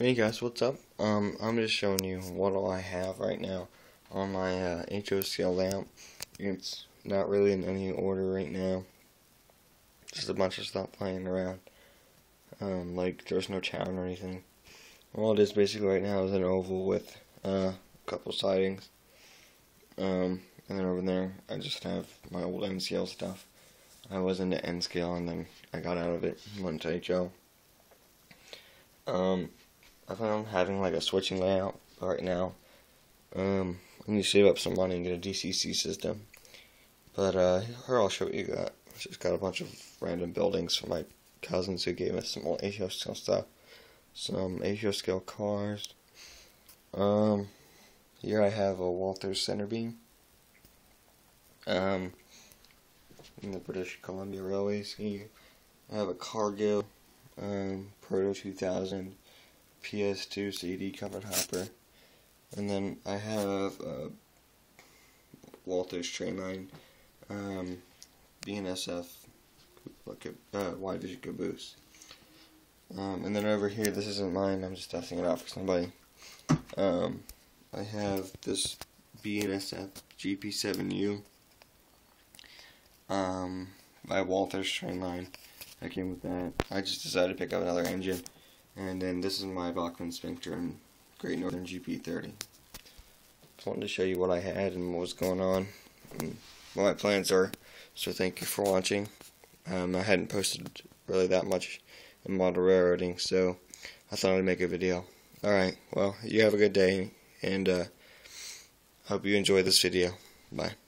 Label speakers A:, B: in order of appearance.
A: Hey guys, what's up? Um, I'm just showing you what all I have right now on my uh, HO scale lamp. It's not really in any order right now. Just a bunch of stuff playing around. Um, like there's no town or anything. All it is basically right now is an oval with uh, a couple sidings. Um, and then over there I just have my old scale stuff. I was into N scale and then I got out of it, and went to HO. Um, I plan on having like a switching layout right now. Um, I need to save up some money and get a DCC system. But uh, here I'll show what you got. Just got a bunch of random buildings from my cousins who gave us some old HO scale stuff. Some HO scale cars. Um, here I have a Walther's center beam. Um, in the British Columbia Railways. Here I have a Cargill um, Proto 2000 PS2 CD covered hopper. And then I have uh, Walther's Trainline um, BNSF a uh, wide vision caboose. Um, and then over here, this isn't mine, I'm just testing it out for somebody. Um, I have this BNSF GP7U um, by Walther's Trainline. I came with that. I just decided to pick up another engine. And then this is my Bachmann Spectrum Great Northern GP30. Just wanted to show you what I had and what was going on and what my plans are. So thank you for watching. Um, I hadn't posted really that much in model railroading, so I thought I'd make a video. Alright, well, you have a good day, and uh, hope you enjoy this video. Bye.